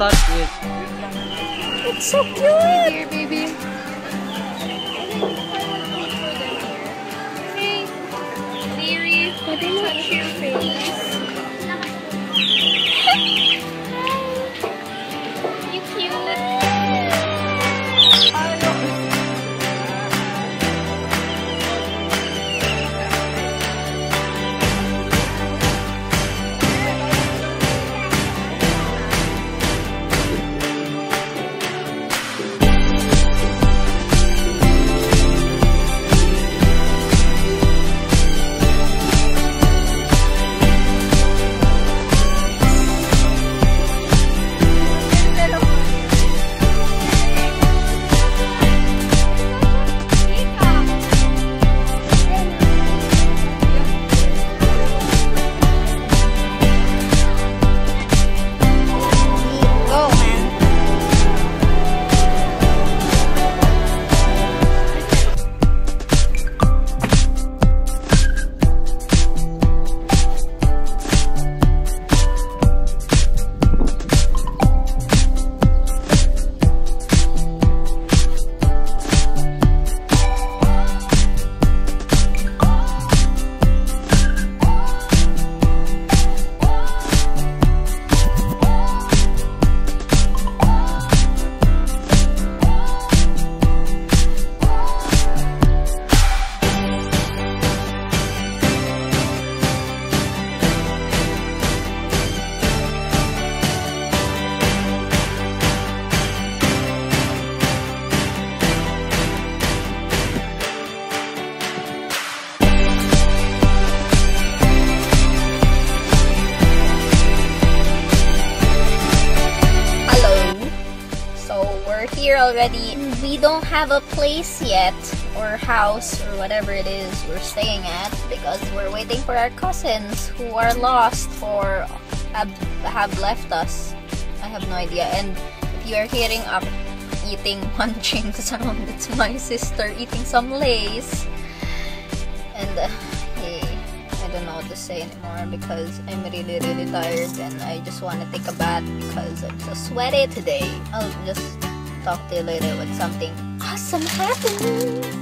start with. It's so cute! Here, baby. Hey, touch your face. Hi. You cute. Here already. We don't have a place yet, or house, or whatever it is we're staying at, because we're waiting for our cousins who are lost or have, have left us. I have no idea. And if you are hearing up eating munching sound, it's my sister eating some Lay's. And uh, hey, I don't know what to say anymore because I'm really, really tired and I just want to take a bath because I'm so sweaty today. I'll just talk to you later when something awesome happens.